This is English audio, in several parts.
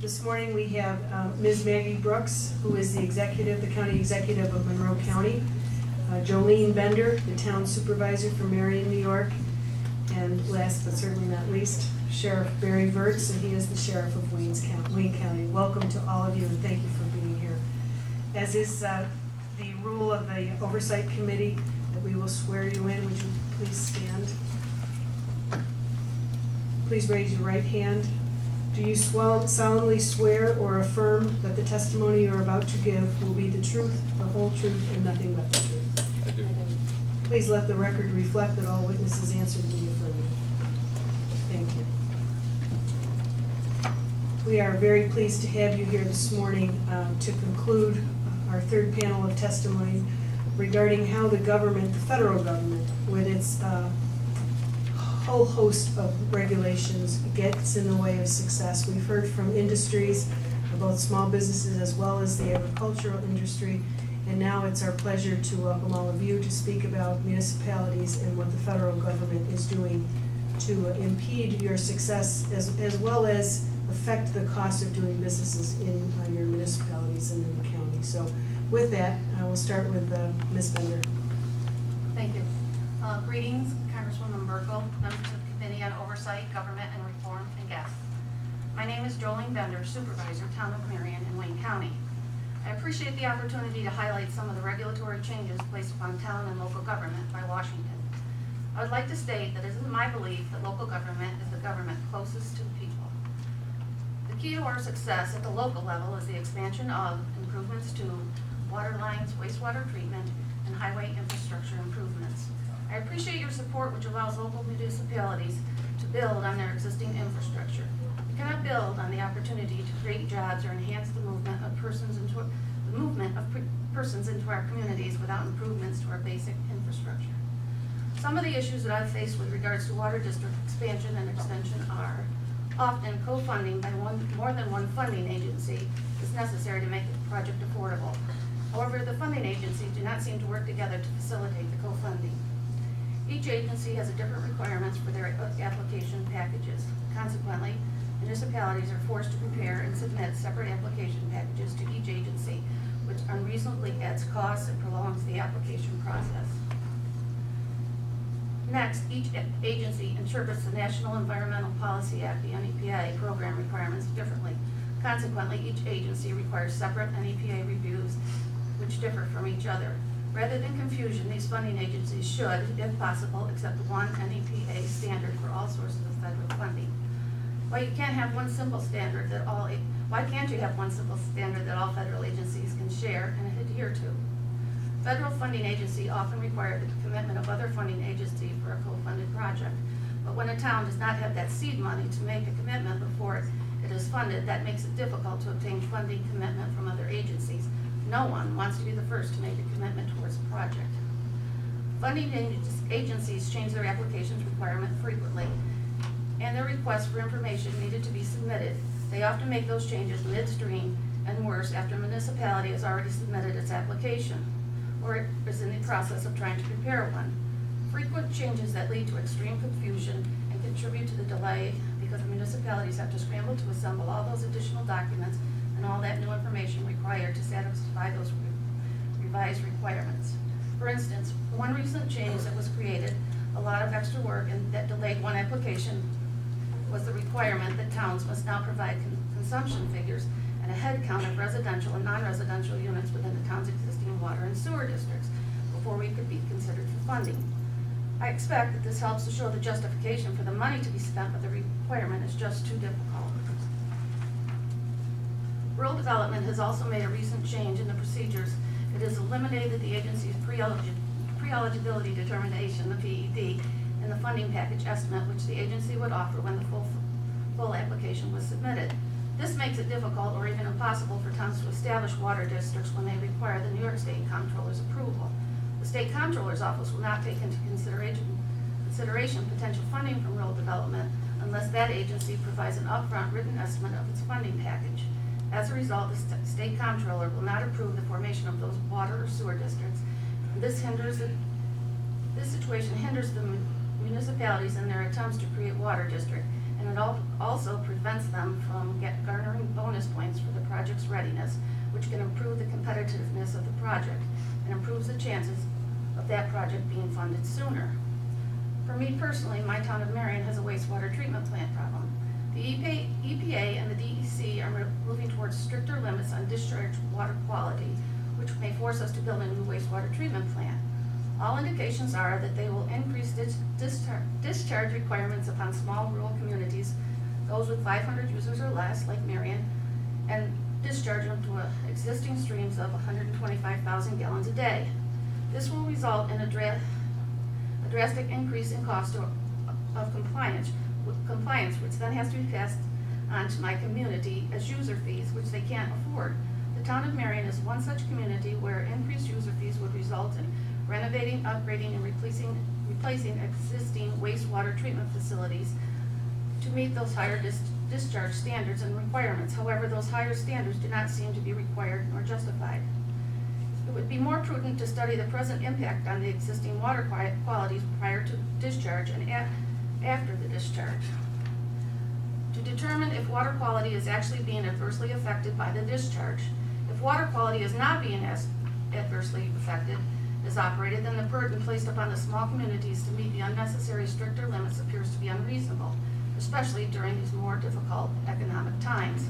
This morning, we have uh, Ms. Maggie Brooks, who is the executive, the county executive of Monroe County, uh, Jolene Bender, the town supervisor for Marion, New York, and last but certainly not least, Sheriff Barry Virts, and he is the sheriff of Wayne's Wayne County. Welcome to all of you, and thank you for being here. As is uh, the rule of the Oversight Committee, that we will swear you in, would you please stand? Please raise your right hand. Do you solemnly swear or affirm that the testimony you are about to give will be the truth, the whole truth, and nothing but the truth? I do. Please let the record reflect that all witnesses answered in the affirmative. Thank you. We are very pleased to have you here this morning um, to conclude our third panel of testimony regarding how the government, the federal government, with its uh, whole host of regulations gets in the way of success. We've heard from industries, both small businesses as well as the agricultural industry, and now it's our pleasure to welcome all of you to speak about municipalities and what the federal government is doing to impede your success as, as well as affect the cost of doing businesses in uh, your municipalities and in the county. So with that, I will start with uh, Ms. Bender. Thank you. Uh, Greetings, Congresswoman Buerkle, members of the Committee on Oversight, Government and Reform, and guests. My name is Jolene Bender, Supervisor, Town of Marion in Wayne County. I appreciate the opportunity to highlight some of the regulatory changes placed upon town and local government by Washington. I would like to state that it is my belief that local government is the government closest to the people. The key to our success at the local level is the expansion of improvements to water lines, wastewater treatment, and highway infrastructure improvements. I appreciate your support which allows local municipalities to build on their existing infrastructure. We cannot build on the opportunity to create jobs or enhance the movement of persons into, the movement of per- persons into our communities without improvements to our basic infrastructure. Some of the issues that I've faced with regards to water district expansion and extension are often co-funding by one, more than one funding agency is necessary to make the project affordable. However, the funding agencies do not seem to work together to facilitate the co-funding. Each agency has a different requirements for their application packages. Consequently, municipalities are forced to prepare and submit separate application packages to each agency, which unreasonably adds costs and prolongs the application process. Next, each agency interprets the National Environmental Policy Act, the NEPA, program requirements differently. Consequently, each agency requires separate NEPA reviews which differ from each other. Rather than confusion, these funding agencies should, if possible, accept one NEPA standard for all sources of federal funding. Why you can't have one simple standard that all, why can't you have one simple standard that all federal agencies can share and adhere to? Federal funding agency often require the commitment of other funding agency for a co-funded project. But when a town does not have that seed money to make a commitment before it is funded, that makes it difficult to obtain funding commitment from other agencies. No one wants to be the first to make a commitment towards a project. Funding agencies change their applications requirement frequently, and their requests for information needed to be submitted. They often make those changes midstream and worse, after a municipality has already submitted its application, or is in the process of trying to prepare one. Frequent changes that lead to extreme confusion and contribute to the delay because the municipalities have to scramble to assemble all those additional documents and all that new information required to satisfy those re- revised requirements. For instance, one recent change that was created, a lot of extra work and that delayed one application was the requirement that towns must now provide con- consumption figures and a head count of residential and non-residential units within the town's existing water and sewer districts before we could be considered for funding. I expect that this helps to show the justification for the money to be spent, but the requirement is just too difficult. Rural Development has also made a recent change in the procedures. It has eliminated the agency's pre-eligi- pre-eligibility determination, the PED, and the funding package estimate which the agency would offer when the full, full application was submitted. This makes it difficult or even impossible for towns to establish water districts when they require the New York State Comptroller's approval. The State Comptroller's Office will not take into consideration, consideration potential funding from rural development unless that agency provides an upfront written estimate of its funding package. As a result, the st- State Comptroller will not approve the formation of those water or sewer districts. This hinders, the- this situation hinders the mun- municipalities in their attempts to create water district, and it al- also prevents them from garnering bonus points for the project's readiness, which can improve the competitiveness of the project and improves the chances of that project being funded sooner. For me personally, my town of Marion has a wastewater treatment plant problem. The EPA, EPA and the DEC are mo- moving towards stricter limits on discharge water quality, which may force us to build a new wastewater treatment plant. All indications are that they will increase dis- dischar- discharge requirements upon small rural communities, those with five hundred users or less, like Marion, and discharge them to uh, existing streams of hundred and twenty-five thousand gallons a day. This will result in a dra- a drastic increase in cost of, of compliance, which then has to be passed on to my community as user fees, which they can't afford. The town of Marion is one such community where increased user fees would result in renovating, upgrading, and replacing, replacing existing wastewater treatment facilities to meet those higher dis- discharge standards and requirements. However, those higher standards do not seem to be required nor justified. It would be more prudent to study the present impact on the existing water qualities prior to discharge and af- after the discharge. To determine if water quality is actually being adversely affected by the discharge. If water quality is not being as adversely affected, is operated, then the burden placed upon the small communities to meet the unnecessary stricter limits appears to be unreasonable, especially during these more difficult economic times.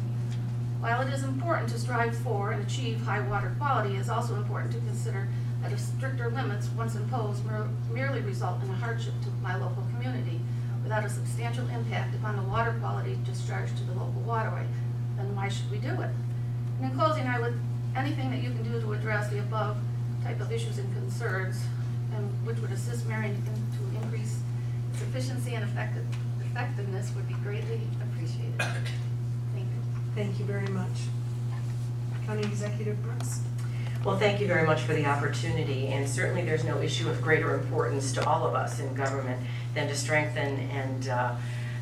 While it is important to strive for and achieve high water quality, it is also important to consider that stricter limits, once imposed, merely result in a hardship to my local community without a substantial impact upon the water quality discharged to the local waterway, then why should we do it? And in closing, I would, anything that you can do to address the above type of issues and concerns, and which would assist Marion to increase its efficiency and effective, effectiveness would be greatly appreciated. Thank you. Thank you very much. County Executive Brooks. Well, thank you very much for the opportunity, and certainly there's no issue of greater importance to all of us in government than to strengthen and uh,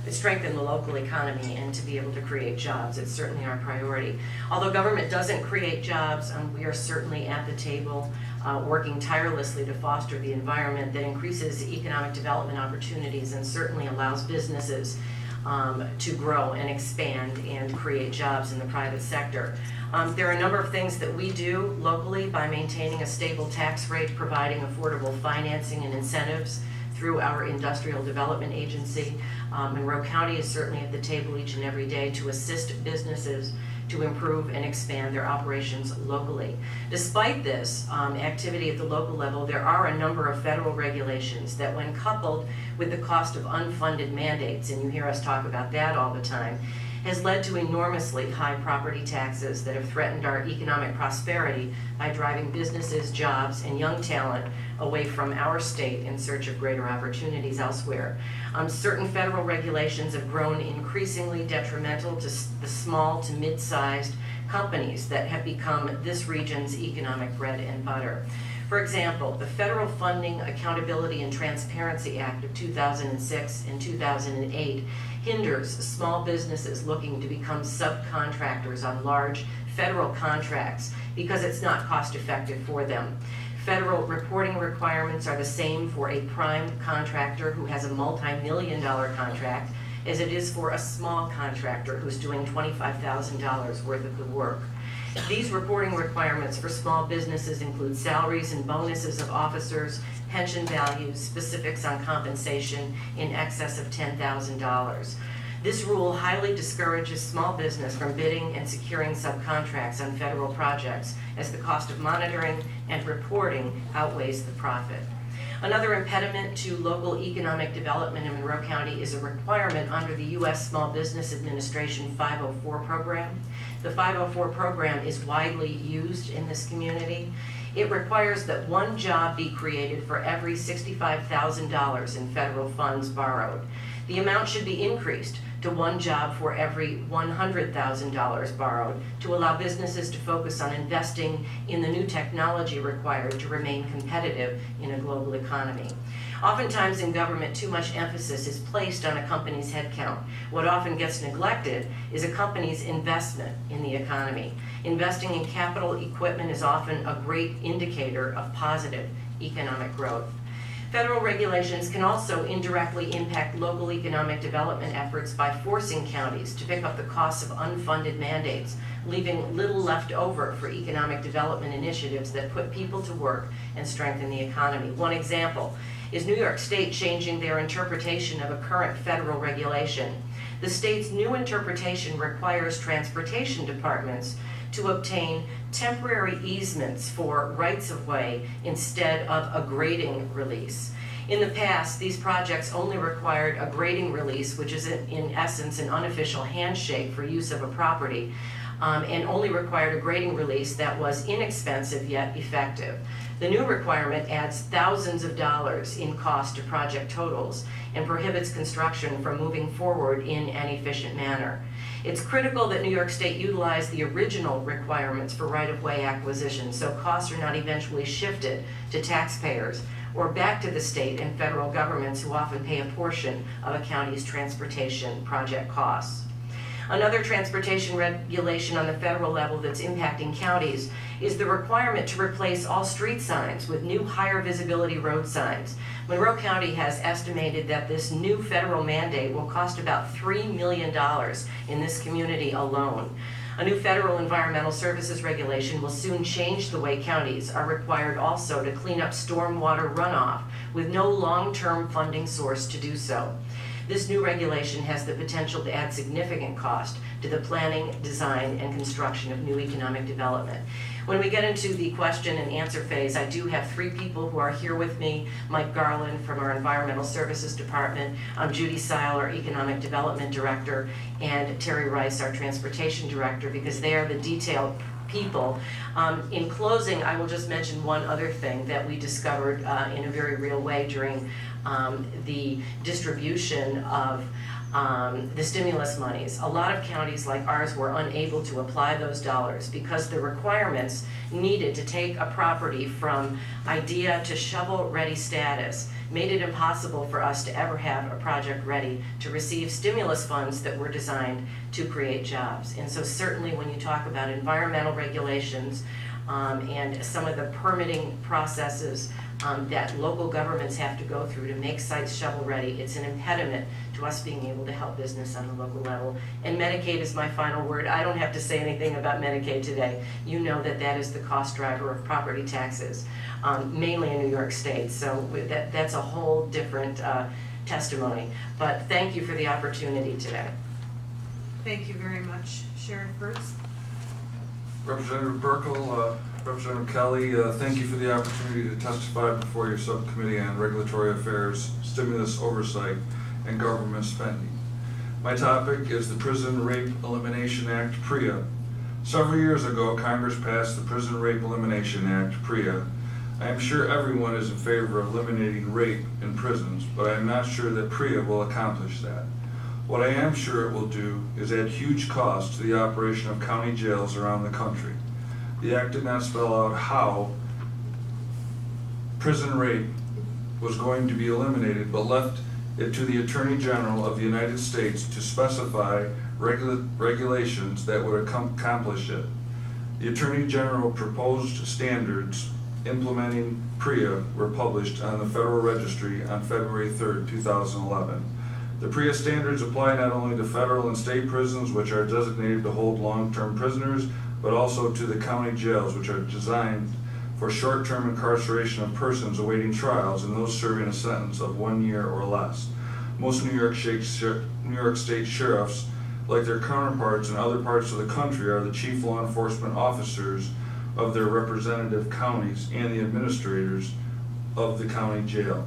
strengthen the local economy and to be able to create jobs. It's certainly our priority. Although government doesn't create jobs, um, we are certainly at the table uh, working tirelessly to foster the environment that increases economic development opportunities and certainly allows businesses um, to grow and expand and create jobs in the private sector. Um, there are a number of things that we do locally by maintaining a stable tax rate, providing affordable financing and incentives through our industrial development agency. Um, Monroe County is certainly at the table each and every day to assist businesses to improve and expand their operations locally. Despite this um, activity at the local level, there are a number of federal regulations that when coupled with the cost of unfunded mandates, and you hear us talk about that all the time, has led to enormously high property taxes that have threatened our economic prosperity by driving businesses, jobs, and young talent away from our state in search of greater opportunities elsewhere. Um, certain federal regulations have grown increasingly detrimental to the small to mid-sized companies that have become this region's economic bread and butter. For example, the Federal Funding Accountability and Transparency Act of 2006 and 2008 hinders small businesses looking to become subcontractors on large federal contracts because it's not cost effective for them. Federal reporting requirements are the same for a prime contractor who has a multi-million dollar contract as it is for a small contractor who's doing $25,000 worth of the work. These reporting requirements for small businesses include salaries and bonuses of officers, pension values, specifics on compensation in excess of $10,000. This rule highly discourages small business from bidding and securing subcontracts on federal projects as the cost of monitoring and reporting outweighs the profit. Another impediment to local economic development in Monroe County is a requirement under the U.S. Small Business Administration 504 program. The 504 program is widely used in this community. It requires that one job be created for every $65,000 in federal funds borrowed. The amount should be increased to one job for every $100,000 borrowed to allow businesses to focus on investing in the new technology required to remain competitive in a global economy. Oftentimes in government, too much emphasis is placed on a company's headcount. What often gets neglected is a company's investment in the economy. Investing in capital equipment is often a great indicator of positive economic growth. Federal regulations can also indirectly impact local economic development efforts by forcing counties to pick up the costs of unfunded mandates, leaving little left over for economic development initiatives that put people to work and strengthen the economy. One example is New York State changing their interpretation of a current federal regulation. The state's new interpretation requires transportation departments to obtain temporary easements for rights-of-way instead of a grading release. In the past, these projects only required a grading release, which is in in essence an unofficial handshake for use of a property, um, and only required a grading release that was inexpensive yet effective. The new requirement adds thousands of dollars in cost to project totals and prohibits construction from moving forward in an efficient manner. It's critical that New York State utilize the original requirements for right-of-way acquisition so costs are not eventually shifted to taxpayers or back to the state and federal governments who often pay a portion of a county's transportation project costs. Another transportation regulation on the federal level that's impacting counties is the requirement to replace all street signs with new higher visibility road signs. Monroe County has estimated that this new federal mandate will cost about $3 million in this community alone. A new federal environmental services regulation will soon change the way counties are required also to clean up stormwater runoff with no long-term funding source to do so. This new regulation has the potential to add significant cost to the planning, design, and construction of new economic development. When we get into the question and answer phase, I do have three people who are here with me. Mike Garland from our Environmental Services Department, um, Judy Seil, our Economic Development Director, and Terry Rice, our Transportation Director, because they are the detailed people. Um, in closing, I will just mention one other thing that we discovered uh, in a very real way during um, the distribution of um, the stimulus monies. A lot of counties like ours were unable to apply those dollars because the requirements needed to take a property from idea to shovel-ready status made it impossible for us to ever have a project ready to receive stimulus funds that were designed to create jobs. And so certainly when you talk about environmental regulations um, and some of the permitting processes um, that local governments have to go through to make sites shovel-ready, it's an impediment to us being able to help business on the local level. And Medicaid is my final word. I don't have to say anything about Medicaid today. You know that that is the cost driver of property taxes, um, mainly in New York State. So that, that's a whole different uh, testimony. But thank you for the opportunity today. Thank you very much. Sharon Virts? Representative Buerkle, uh, Representative Kelly, uh, thank you for the opportunity to testify before your subcommittee on regulatory affairs, stimulus oversight, and government spending. My topic is the Prison Rape Elimination Act, PREA. Several years ago, Congress passed the Prison Rape Elimination Act, PREA. I am sure everyone is in favor of eliminating rape in prisons, but I am not sure that PREA will accomplish that. What I am sure it will do is add huge costs to the operation of county jails around the country. The act did not spell out how prison rape was going to be eliminated, but left it to the Attorney General of the United States to specify regula- regulations that would accomplish it. The Attorney General proposed standards implementing PREA were published on the Federal Registry on February 3, 2011. The PREA standards apply not only to federal and state prisons, which are designated to hold long-term prisoners, but also to the county jails, which are designed for short-term incarceration of persons awaiting trials and those serving a sentence of one year or less. Most New York New York State sheriffs, like their counterparts in other parts of the country, are the chief law enforcement officers of their representative counties and the administrators of the county jail.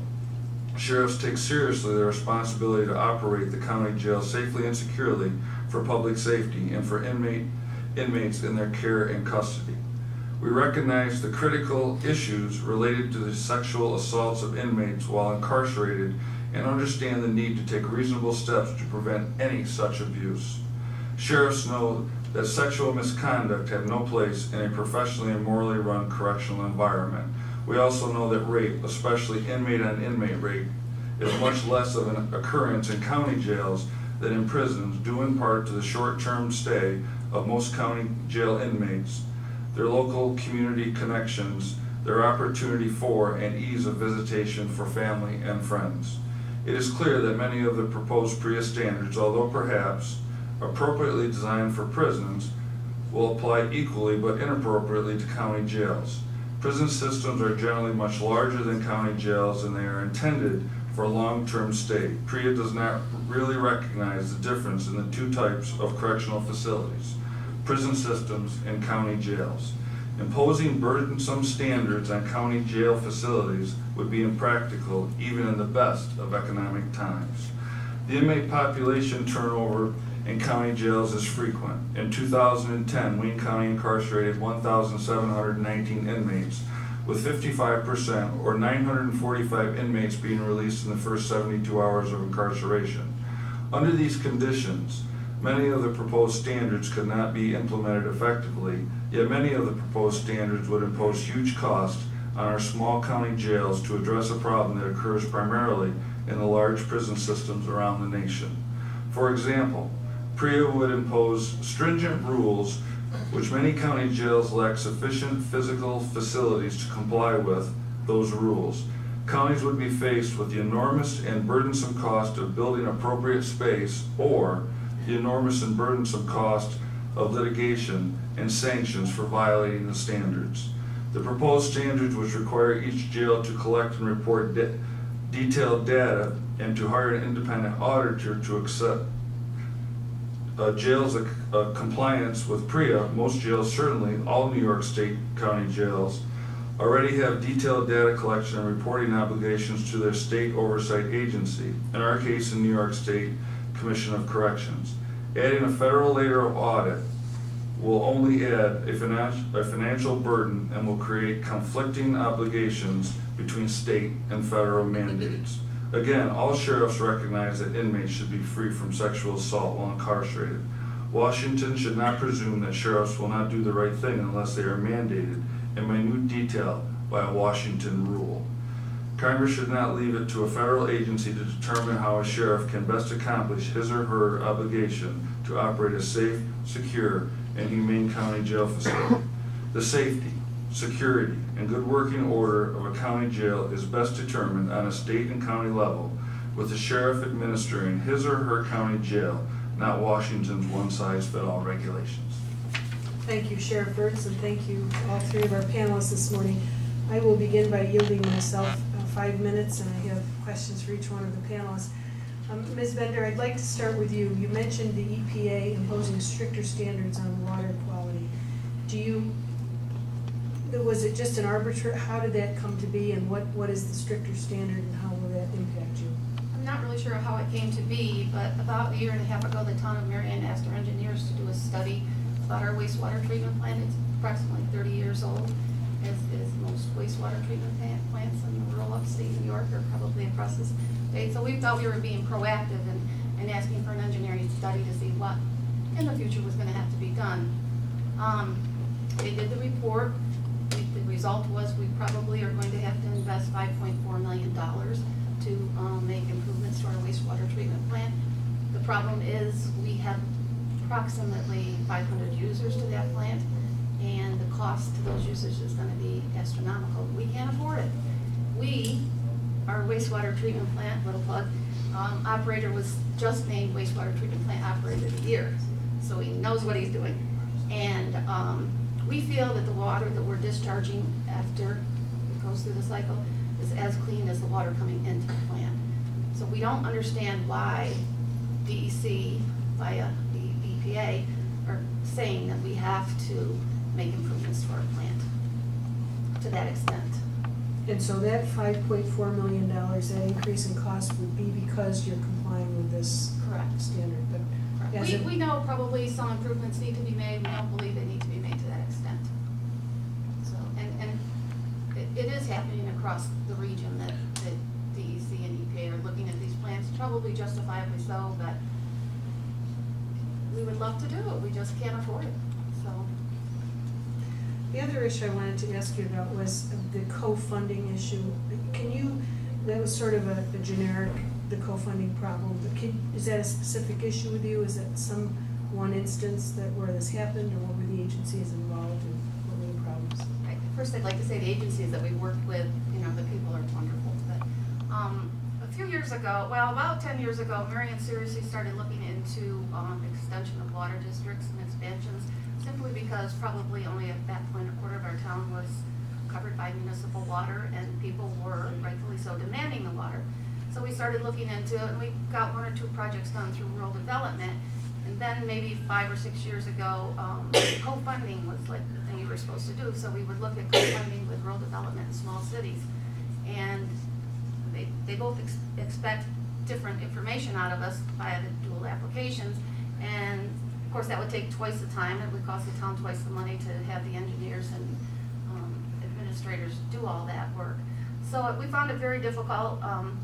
Sheriffs take seriously their responsibility to operate the county jail safely and securely for public safety and for inmate, inmates in their care and custody. We recognize the critical issues related to the sexual assaults of inmates while incarcerated and understand the need to take reasonable steps to prevent any such abuse. Sheriffs know that sexual misconduct have no place in a professionally and morally run correctional environment. We also know that rape, especially inmate on inmate rape, is much less of an occurrence in county jails than in prisons, due in part to the short-term stay of most county jail inmates, their local community connections, their opportunity for and ease of visitation for family and friends. It is clear that many of the proposed PREA standards, although perhaps appropriately designed for prisons, will apply equally but inappropriately to county jails. Prison systems are generally much larger than county jails and they are intended for long-term stay. PREA does not really recognize the difference in the two types of correctional facilities, prison systems and county jails. Imposing burdensome standards on county jail facilities would be impractical even in the best of economic times. The inmate population turnover in county jails is frequent. In 2010, Wayne County incarcerated 1,719 inmates, with 55% or 945 inmates being released in the first 72 hours of incarceration. Under these conditions, many of the proposed standards could not be implemented effectively, yet many of the proposed standards would impose huge costs on our small county jails to address a problem that occurs primarily in the large prison systems around the nation. For example, PREA would impose stringent rules which many county jails lack sufficient physical facilities to comply with those rules. Counties would be faced with the enormous and burdensome cost of building appropriate space or the enormous and burdensome cost of litigation and sanctions for violating the standards. The proposed standards which require each jail to collect and report de- detailed data and to hire an independent auditor to accept uh, jails uh, uh, compliance with PREA, most jails, certainly all New York State County jails, already have detailed data collection and reporting obligations to their state oversight agency, in our case, the New York State Commission of Corrections. Adding a federal layer of audit will only add a financial, a financial burden and will create conflicting obligations between state and federal mandates. Again, all sheriffs recognize that inmates should be free from sexual assault while incarcerated. Washington should not presume that sheriffs will not do the right thing unless they are mandated in minute detail by a Washington rule. Congress should not leave it to a federal agency to determine how a sheriff can best accomplish his or her obligation to operate a safe, secure, and humane county jail facility. The safety, security, and good working order of a county jail is best determined on a state and county level, with the sheriff administering his or her county jail, not Washington's one-size-fits-all regulations. Thank you, Sheriff Virts, and thank you all three of our panelists this morning. I will begin by yielding myself uh, five minutes, and I have questions for each one of the panelists. Um, Ms. Bender, I'd like to start with you. You mentioned the EPA imposing stricter standards on water quality. Do you, was it just an arbitrary, how did that come to be, and what, what is the stricter standard, and how will that impact you? I'm not really sure how it came to be, but about a year and a half ago, the town of Marion asked our engineers to do a study about our wastewater treatment plant. It's approximately thirty years old, as is most wastewater treatment plant- plants in the rural upstate New York are probably in state. So we thought we were being proactive and, and asking for an engineering study to see what in the future was gonna have to be done. Um, they did the report. The result was we probably are going to have to invest five point four million dollars to, um, make improvements to our wastewater treatment plant. The problem is, we have approximately five hundred users to that plant, and the cost to those users is gonna be astronomical. We can't afford it. We, our wastewater treatment plant, little plug, um, operator was just named wastewater treatment plant operator of the year, so he knows what he's doing. And, um, we feel that the water that we're discharging after it goes through the cycle is as clean as the water coming into the plant. So we don't understand why DEC via the EPA are saying that we have to make improvements to our plant to that extent. And so that five point four million dollars, that increase in cost would be because you're complying with this Correct. standard, but as We, we know probably some improvements need to be made, we don't believe they need to be made to that extent. So, and, and it, is happening across the region that, that DEC and EPA are looking at these plants, probably justifiably so, but we would love to do it, we just can't afford it, so. The other issue I wanted to ask you about was the co-funding issue. Can you, that was sort of a a generic, the co-funding problem, but can, is that a specific issue with you? Is that some, one instance that where this happened, or what were the agencies involved, and what were the problems? I- first I'd like to say the agencies that we worked with, you know, the people are wonderful, but, um, a few years ago, well, about ten years ago, Marion seriously started looking into, um, extension of water districts and expansions, simply because probably only at that point a quarter of our town was covered by municipal water, and people were rightfully so demanding the water. So we started looking into it, and we got one or two projects done through rural development, and then maybe five or six years ago, um, co-funding was like the thing you were supposed to do, so we would look at co-funding with rural development in small cities. And they, they both ex- expect different information out of us via the dual applications. And of course, that would take twice the time, it would cost the town twice the money to have the engineers and, um, administrators do all that work. So we found it very difficult, um,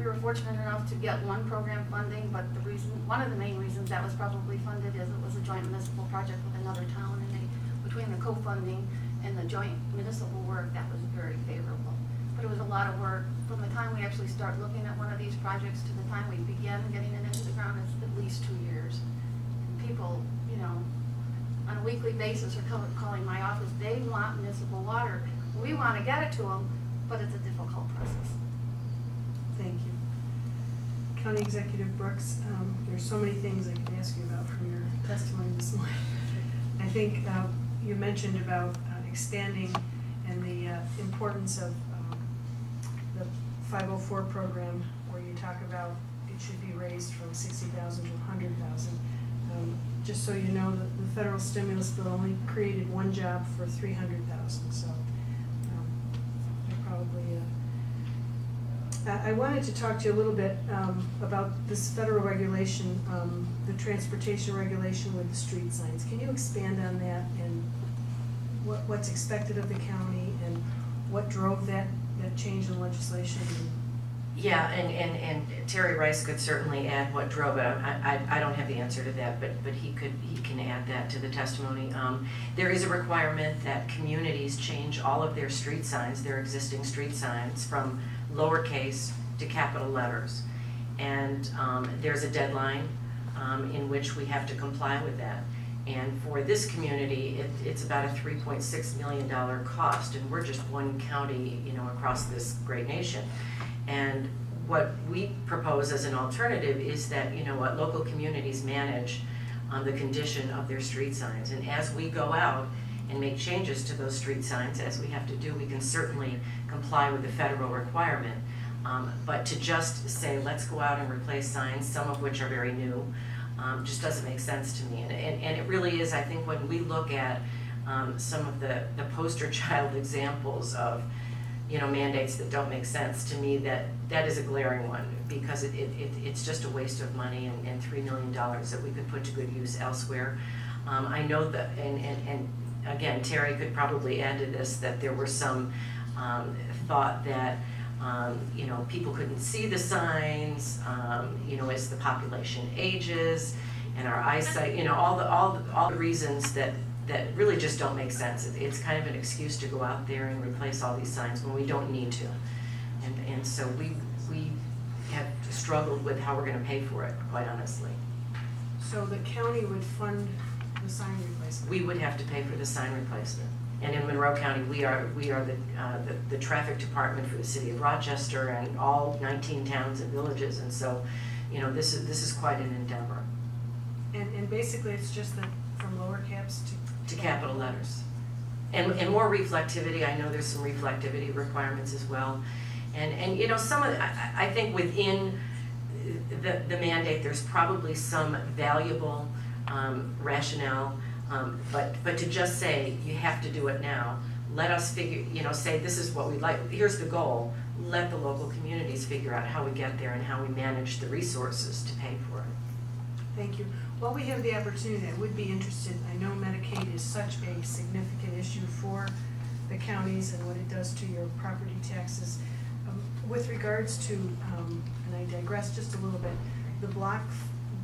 we were fortunate enough to get one program funding, but the reason, one of the main reasons that was probably funded is it was a joint municipal project with another town, and they, between the co-funding and the joint municipal work, that was very favorable. But it was a lot of work, from the time we actually start looking at one of these projects to the time we begin getting it into the ground, it's at least two years. And People, you know, on a weekly basis are calling my office, they want municipal water. We wanna get it to them, but it's a difficult process. Thank you. County Executive Brooks, um, there's so many things I could ask you about from your testimony this morning. I think uh, you mentioned about uh, expanding and the uh, importance of um, the 504 program where you talk about it should be raised from 60,000 to 100,000. Um, Just so you know, the the federal stimulus bill only created one job for 300,000, so um, probably I I wanted to talk to you a little bit um, about this federal regulation, um, the transportation regulation with the street signs. Can you expand on that and what, what's expected of the county and what drove that, that change in legislation? Yeah, and, and, and Terry Rice could certainly add what drove it. I, I, I don't have the answer to that, but, but he could, he can add that to the testimony. Um, there is a requirement that communities change all of their street signs, their existing street signs, from lowercase to capital letters. And, um, there's a deadline, um, in which we have to comply with that. And for this community, it, it's about a three point six million dollar cost, and we're just one county, you know, across this great nation. And what we propose as an alternative is that, you know, what local communities manage um, the condition of their street signs. And as we go out and make changes to those street signs, as we have to do, we can certainly comply with the federal requirement. Um, but to just say, let's go out and replace signs, some of which are very new, um, just doesn't make sense to me. And, and, and it really is, I think, when we look at um, some of the, the poster child examples of, you know, mandates that don't make sense, to me, that, that is a glaring one, because it, it, it- it's just a waste of money and, and three million dollars that we could put to good use elsewhere. Um, I know that, and, and, and again, Terry could probably add to this, that there were some, um, thought that, um, you know, people couldn't see the signs, um, you know, as the population ages, and our eyesight, you know, all the, all, the all the reasons that, that really just don't make sense. It- It's kind of an excuse to go out there and replace all these signs when we don't need to. And, and so we, we have struggled with how we're gonna pay for it, quite honestly. So the county would fund the sign replacement? We would have to pay for the sign replacement. And in Monroe County, we are, we are the, uh, the, the traffic department for the city of Rochester and all nineteen towns and villages, and so, you know, this is, this is quite an endeavor, And, and basically, it's just that from lower caps to? to capital letters. And, and more reflectivity, I know there's some reflectivity requirements as well. And, and, you know, some of, the- I, I I think within the, the mandate, there's probably some valuable um, rationale. Um, but, but to just say, you have to do it now, let us figure, you know, say, this is what we'd like, here's the goal. Let the local communities figure out how we get there and how we manage the resources to pay for it. Thank you. While we have the opportunity, I would be interested, I know Medicaid is such a significant issue for the counties and what it does to your property taxes. Um, With regards to, um, and I digress just a little bit, the block,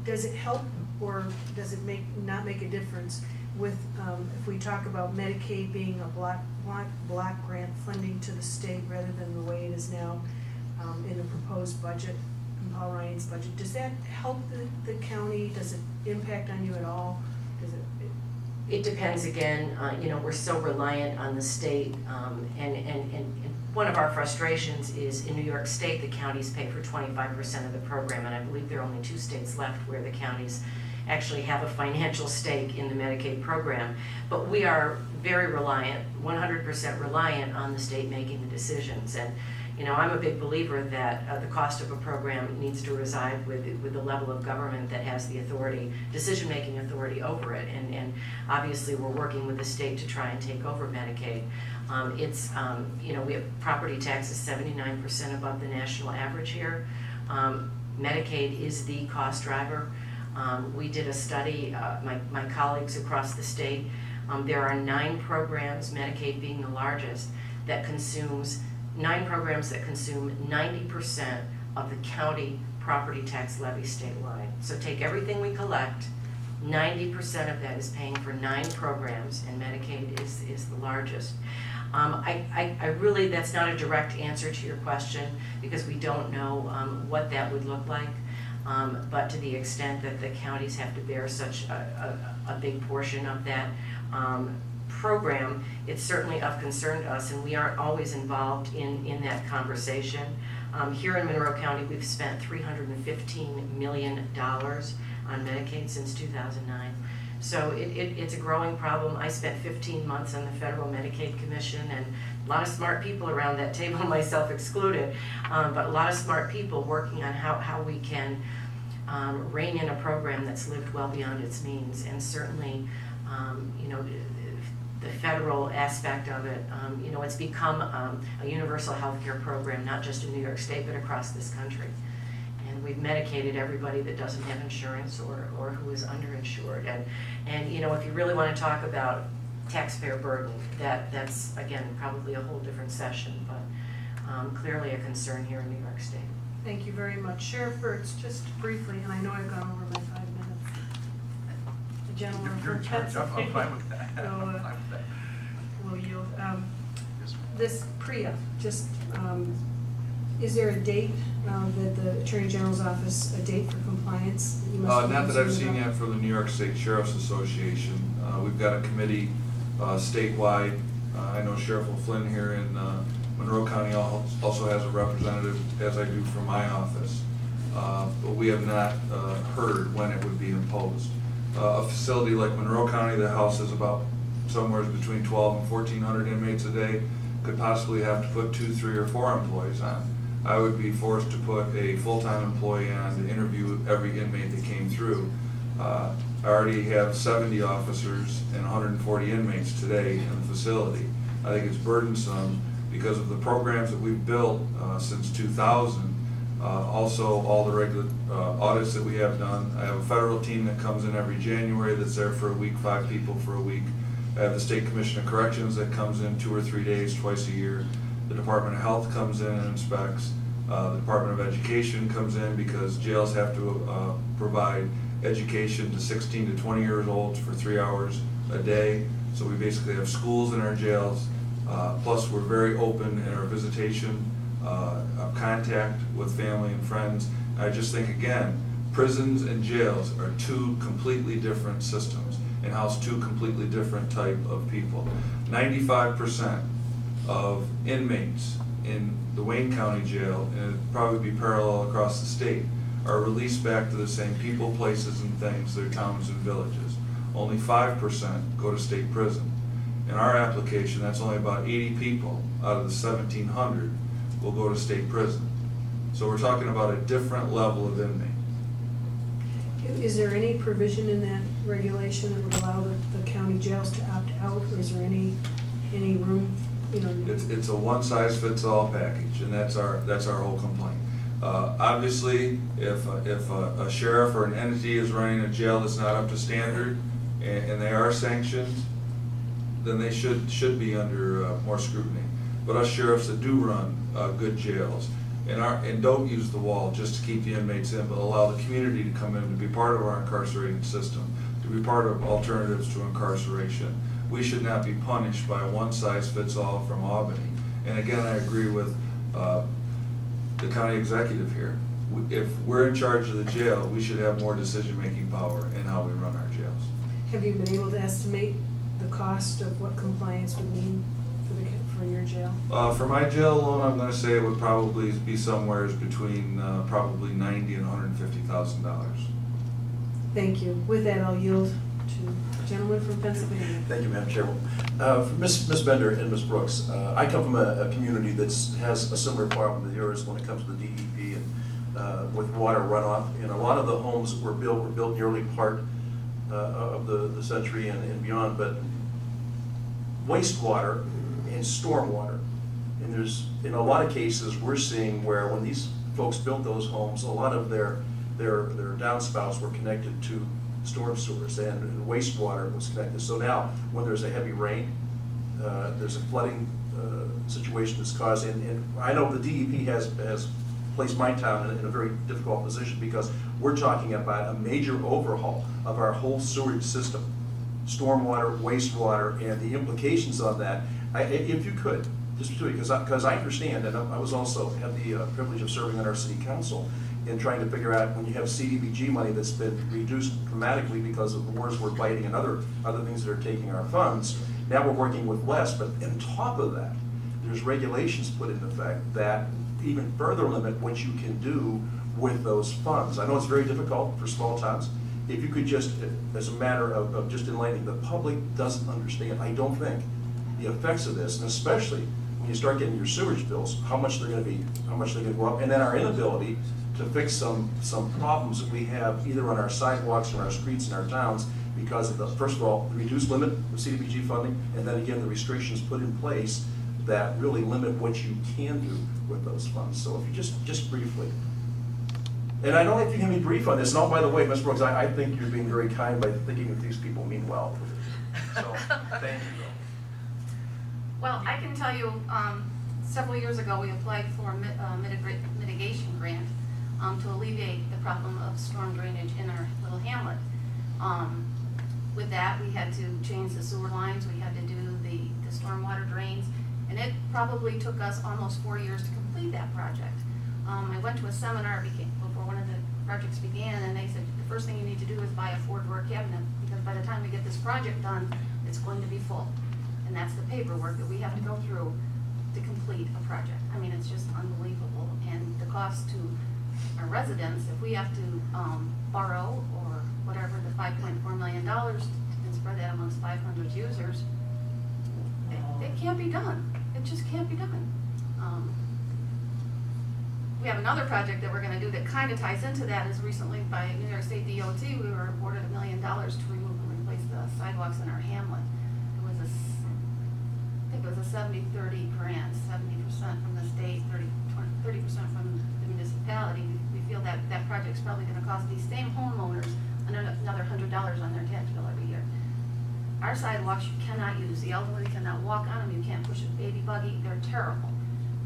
does it help or does it make, not make a difference with, um, if we talk about Medicaid being a block, block, block grant funding to the state rather than the way it is now um, in the proposed budget, in Paul Ryan's budget, does that help the, the county? Does it impact on you at all? Does it, it- It depends again, uh, you know, we're so reliant on the state, um, and, and, and and one of our frustrations is in New York State, the counties pay for twenty-five percent of the program, and I believe there are only two states left where the counties actually have a financial stake in the Medicaid program. But we are very reliant, one hundred percent reliant on the state making the decisions, and, you know, I'm a big believer that uh, the cost of a program needs to reside with, with the level of government that has the authority, decision-making authority over it. And, and obviously, we're working with the state to try and take over Medicaid. Um, it's, um, you know, we have property taxes seventy-nine percent above the national average here. Um, Medicaid is the cost driver. Um, we did a study, uh, my, my colleagues across the state, um, there are nine programs, Medicaid being the largest, that consumes nine programs that consume ninety percent of the county property tax levy statewide. So take everything we collect, ninety percent of that is paying for nine programs, and Medicaid is, is the largest. Um, I, I, I really, that's not a direct answer to your question, because we don't know, um, what that would look like. Um, but to the extent that the counties have to bear such a, a, a big portion of that, um, program, it's certainly of concern to us, and we aren't always involved in, in that conversation. Um, here in Monroe County, we've spent three hundred and fifteen million dollars on Medicaid since two thousand nine. So it, it, it's a growing problem. I spent fifteen months on the Federal Medicaid Commission, and a lot of smart people around that table, myself excluded, um, but a lot of smart people working on how, how we can um, rein in a program that's lived well beyond its means, and certainly, um, you know, the federal aspect of it, um, you know, it's become um, a universal health care program, not just in New York State, but across this country. And we've medicated everybody that doesn't have insurance or, or who is underinsured. And, and, you know, if you really want to talk about taxpayer burden, that, that's, again, probably a whole different session, but um, clearly a concern here in New York State. Thank you very much. Sheriff Virts, just briefly, and I know I've gone over my five minutes. The gentleman You're from in charge, I'm I'm fine with that. So, uh, I'm fine with that. will yield. Um, This PREA, just, um, is there a date um, that the Attorney General's office, a date for compliance? that you must Uh, not that I've seen about? yet for the New York State Sheriff's Association. Uh, we've got a committee, uh, statewide. Uh, I know Sheriff O'Flynn here in, uh, Monroe County also has a representative, as I do from my office. Uh, but we have not, uh, heard when it would be imposed. Uh, a facility like Monroe County, the house is about somewhere between twelve and fourteen hundred inmates a day, could possibly have to put two, three, or four employees on. I would be forced to put a full-time employee on to interview every inmate that came through. Uh, I already have seventy officers and hundred and forty inmates today in the facility. I think it's burdensome because of the programs that we've built, uh, since two thousand. Uh, also, all the regular, uh, audits that we have done. I have a federal team that comes in every January that's there for a week, five people for a week. I have the State Commission of Corrections that comes in two or three days, twice a year. The Department of Health comes in and inspects. Uh, the Department of Education comes in because jails have to, uh, provide education to sixteen to twenty years olds for three hours a day. So we basically have schools in our jails. Uh, plus, we're very open in our visitation, uh, contact with family and friends. I just think, again, prisons and jails are two completely different systems and house two completely different type of people. Ninety-five percent of inmates in the Wayne County Jail, and it'd probably be parallel across the state, are released back to the same people, places, and things, their towns and villages. Only five percent go to state prison. In our application, that's only about eighty people out of the seventeen hundred will go to state prison. So we're talking about a different level of inmate. Is there any provision in that regulation that would allow the, the county jails to opt out, or is there any, any room, you know? It's, it's a one-size-fits-all package, and that's our, that's our whole complaint. Uh, obviously, if, if a a sheriff or an entity is running a jail that's not up to standard, and, and they are sanctioned, then they should, should be under, uh, more scrutiny. But us sheriffs that do run, uh, good jails, and are, and don't use the wall just to keep the inmates in, but allow the community to come in to be part of our incarcerating system, to be part of alternatives to incarceration. We should not be punished by a one-size-fits-all from Albany. And again, I agree with, uh, the county executive here. If we're in charge of the jail, we should have more decision-making power in how we run our jails. Have you been able to estimate the cost of what compliance would mean for the, for your jail? Uh, for my jail alone, I'm gonna say it would probably be somewhere between, uh, probably ninety and hundred and fifty thousand dollars. Thank you. With that, I'll yield to gentleman from Pennsylvania. Thank you, Madam Chairman. Uh. Ms. Bender and Ms. Brooks, uh, I come from a, a community that has a similar problem to yours when it comes to the DEP and uh, with water runoff. And a lot of the homes were built, were built in the early part uh, of the, the century and and beyond, but wastewater and stormwater. And there's, in a lot of cases, we're seeing where when these folks built those homes, a lot of their, their, their downspouts were connected to storm sewers and wastewater was connected. So now, when there's a heavy rain, uh, there's a flooding uh, situation that's caused, and, and I know the DEP has, has placed my town in, in a very difficult position because we're talking about a major overhaul of our whole sewage system stormwater, wastewater, and the implications of that. I- If you could, just because I, because I understand, and I was also, had the uh, privilege of serving on our city council in trying to figure out, when you have CDBG money that's been reduced dramatically because of wars we're fighting and other, other things that are taking our funds, now we're working with less, but on top of that, there's regulations put in effect that even further limit what you can do with those funds. I know it's very difficult for small towns. If you could just, as a matter of, of just enlightening, the public doesn't understand, I don't think, the effects of this, and especially when you start getting your sewage bills, how much they're gonna be, how much they're gonna go up, and then our inability to fix some, some problems that we have either on our sidewalks or our streets in our towns because of the, first of all, the reduced limit of CDBG funding, and then again, the restrictions put in place that really limit what you can do with those funds. So if you just, just briefly, and I don't if you can be brief on this, and oh, by the way, Ms. Brooks, I, I think you're being very kind by thinking that these people mean well. So, thank you. Well, I can tell you, um, several years ago, we applied for a mi- uh, mitigation grant, um, to alleviate the problem of storm drainage in our little hamlet. Um, with that, we had to change the sewer lines, we had to do the, the stormwater drains, and it probably took us almost four years to complete that project. Um, I went to a seminar before one of the projects began, and they said, the first thing you need to do is buy a four-drawer cabinet, because by the time we get this project done, it's going to be full. And that's the paperwork that we have to go through to complete a project. I mean, it's just unbelievable, and the cost to our residents, if we have to, um, borrow or whatever, the five point four million dollars, and spread that amongst five hundred users, it, it can't be done. It just can't be done. Um, we have another project that we're gonna do that kinda ties into that, is recently by New York State DOT, we were awarded a million dollars to remove and replace the sidewalks in our hamlet. It was a, I think it was a seventy-thirty grant, seventy percent from the state, 30 percent from the municipality. Feel that that project's probably gonna cost these same homeowners another another hundred dollars on their tax bill every year. Our sidewalks you cannot use, the elderly cannot walk on them, you can't push a baby buggy, they're terrible.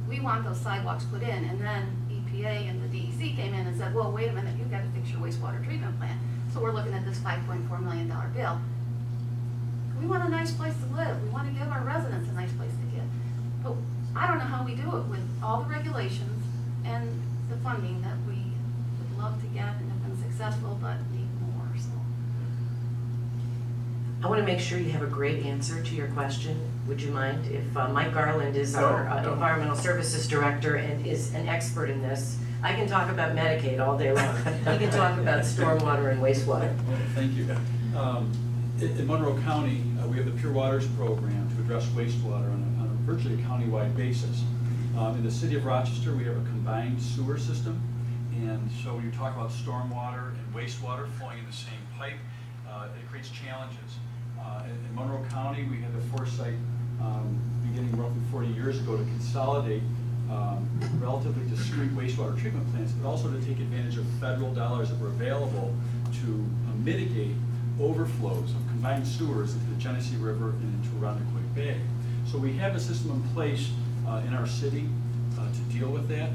We want those sidewalks put in, and then EPA and the DEC came in and said, well, wait a minute, you've gotta fix your wastewater treatment plant. So we're looking at this five point four million dollar bill. We want a nice place to live, we wanna give our residents a nice place to live. But I don't know how we do it with all the regulations and the funding that we would love to get and have been successful, but need more, so. I want to make sure you have a great answer to your question. Would you mind if uh, Mike Garland is our uh, no. Environmental Services Director and is an expert in this? I can talk about Medicaid all day long. He can talk about stormwater and wastewater. Thank you. Um, In in Monroe County, uh, we have the Pure Waters Program to address wastewater on a- on a virtually a countywide basis. Um, In the city of Rochester, we have a combined sewer system, and so when you talk about stormwater and wastewater flowing in the same pipe, uh, it creates challenges. Uh, In Monroe County, we had the foresight, um, beginning roughly 40 years ago, to consolidate um, relatively discrete wastewater treatment plants, but also to take advantage of federal dollars that were available to uh, mitigate overflows of combined sewers into the Genesee River and into Irondequoit Bay. So we have a system in place uh, in our city uh, to deal with that.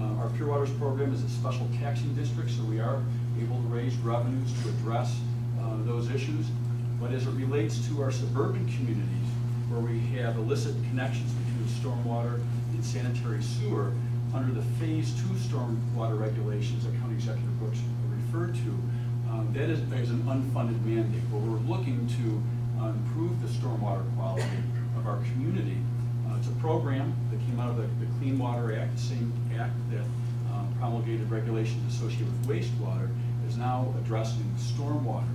Uh, Our Pure Waters program is a special taxing district, so we are able to raise revenues to address uh, those issues. But as it relates to our suburban communities, where we have illicit connections between stormwater and sanitary sewer, under the Phase Two stormwater regulations that County Executive Brooks referred to, Um, That is, is an unfunded mandate, where we're looking to uh, improve the stormwater quality of our community. Uh, It's a program that came out of the the Clean Water Act, the same act that uh, promulgated regulations associated with wastewater, is now addressing stormwater.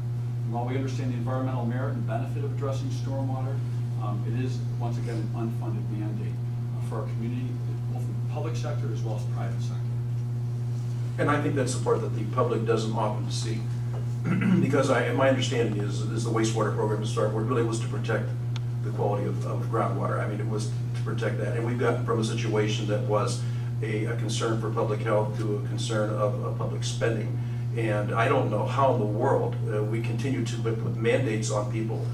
And while we understand the environmental merit and benefit of addressing stormwater, um, it is, once again, an unfunded mandate uh, for our community, both in the public sector as well as private sector. And I think that's the part that the public doesn't often see. Because I, my understanding is, is the wastewater program to start, with really was to protect the quality of, of groundwater. I mean, it was to protect that. And we've gotten from a situation that was a, a concern for public health to a concern of, of public spending. And I don't know how in the world uh, we continue to put mandates on people.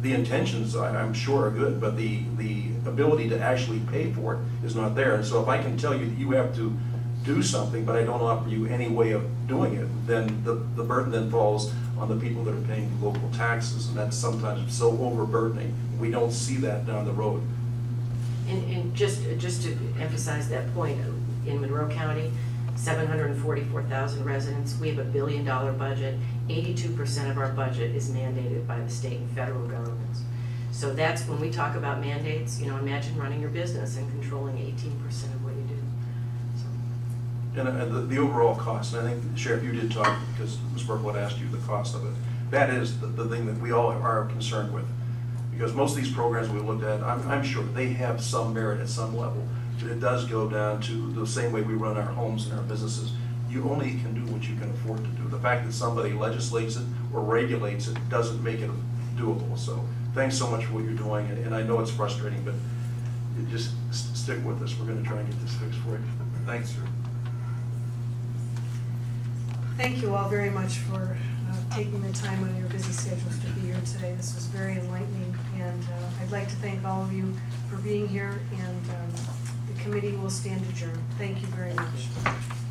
The intentions, I- I'm sure, are good, but the, the ability to actually pay for it is not there. And so if I can tell you that you have to do something, but I don't offer you any way of doing it, then the, the burden then falls on the people that are paying local taxes, and that's sometimes so overburdening. We don't see that down the road. And, and just, just to emphasize that point, in Monroe County, seven hundred and forty-four thousand residents, we have a billion dollar budget. Eighty-two percent of our budget is mandated by the state and federal governments. So that's, when we talk about mandates, you know, imagine running your business and controlling eighteen percent of what you do. So, And, uh, the, the overall cost, and I think Sheriff, you did talk, because Ms. Buerkle had asked you the cost of it. That is the, the thing that we all are concerned with. Because most of these programs we looked at, I'm, I'm sure they have some merit at some level. But it does go down to the same way we run our homes and our businesses. You only can do what you can afford to do. The fact that somebody legislates it or regulates it doesn't make it doable. So thanks so much for what you're doing, and, and I know it's frustrating, but just stick with us. We're gonna try and get this fixed for you. Thanks, sir. Thank you all very much for uh, taking the time on your busy schedules to be here today. This was very enlightening, and uh, I'd like to thank all of you for being here, and um, the committee will stand adjourned. Thank you very much.